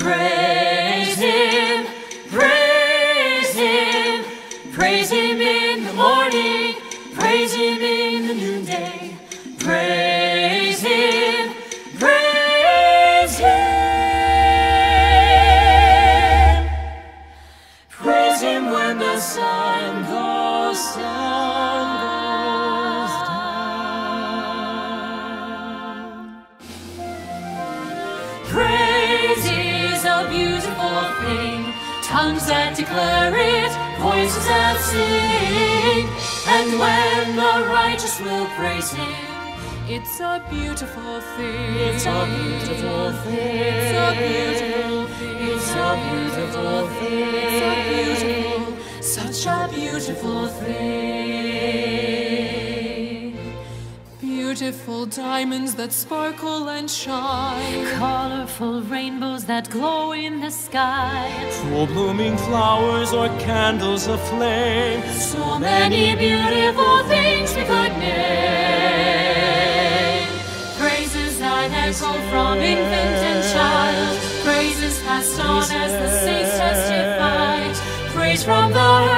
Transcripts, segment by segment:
Praise Him, praise Him, praise Him in the morning, praise Him in the noonday. Praise Him, praise Him. Praise Him when the sun goes down. Praise is a beautiful thing. Tongues that declare it, voices that sing. And when the righteous will praise Him, It's a beautiful thing. it's a beautiful thing. It's a beautiful thing. It's a beautiful thing. It's a beautiful, Such a beautiful thing. Beautiful diamonds that sparkle and shine. Colorful rainbows that glow in the sky. Full blooming flowers or candles aflame. So many beautiful things we could name. Praises that echo from infant and child. Praises passed on as the saints testified. Praise from the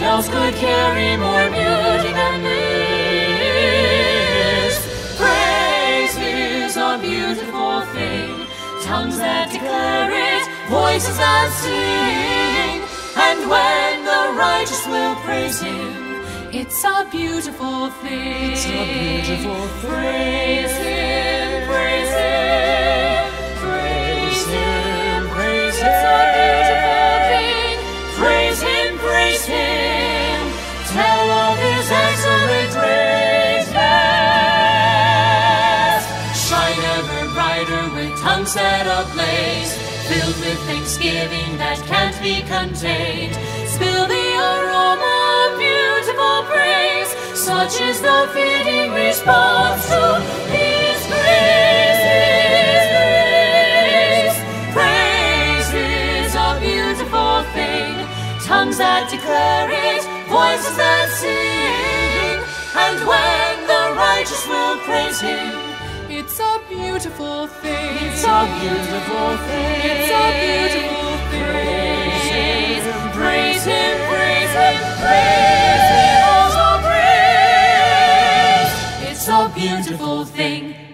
What else could carry more beauty than this? Praise is a beautiful thing. Tongues that declare it, voices that sing. And when the righteous will praise him, It's a beautiful thing. It's a beautiful praise Brighter with tongues set ablaze, filled with thanksgiving that can't be contained. Spill the aroma of beautiful praise. Such is the fitting response to his grace. His grace. Praise is a beautiful thing. Tongues that declare it, voices that sing. It's a beautiful thing. it's a beautiful thing. It's a beautiful thing. Praise him, praise him, praise him, praise him, oh, praise. It's a beautiful thing.